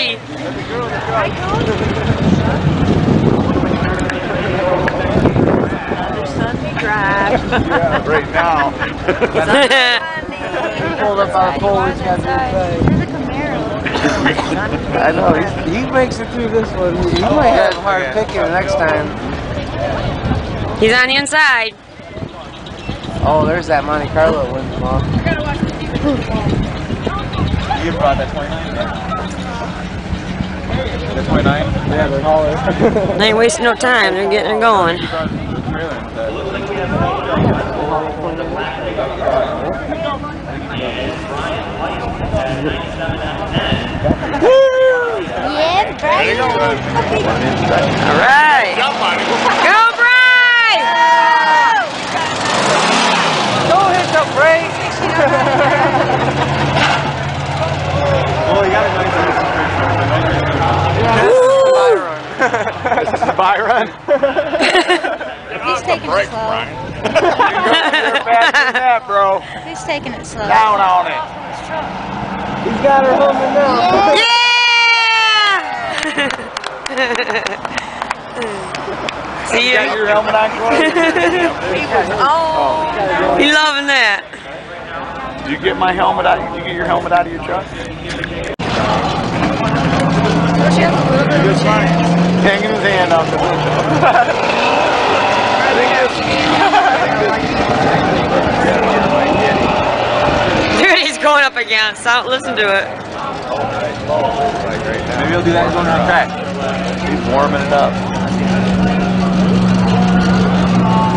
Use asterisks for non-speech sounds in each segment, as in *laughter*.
party. Another Sunday drive. Yeah, right now. Pulled up on a pole, he's got There's Camaro. I know, he's, he makes it through this one. He might have a hard picking the next time. He's on the inside. Oh, there's that Monte Carlo one, Mom. You brought that 29 The 29? Yeah, they're. They ain't wasting no time. They're getting it going. You brought the trailer instead. Yeah, Brian. All right. Go, Bryce! Don't hit the brakes! Well, you got a nice This is Byron. *laughs* He's taking it slow. *laughs* *laughs* You're faster than that, bro. He's taking it slow. Down on it. He's got her helmet now. Yeah! See You got your helmet on, Chloe? Oh. He loving that. Did you get my helmet out? Did you get your helmet out of your truck? Just fine. Hanging his hand out the window. I think Dude, he's going up against. Don't listen to it. Maybe he'll do that going on the track. He's warming it up.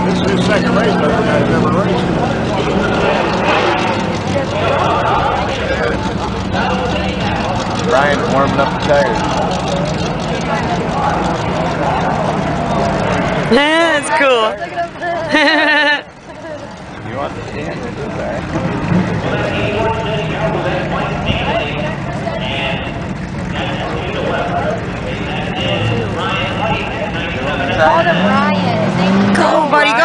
This is his second race, giant warming up the tires. Yeah, *laughs* that's cool. *laughs* you want the stand in the? Go, buddy, go!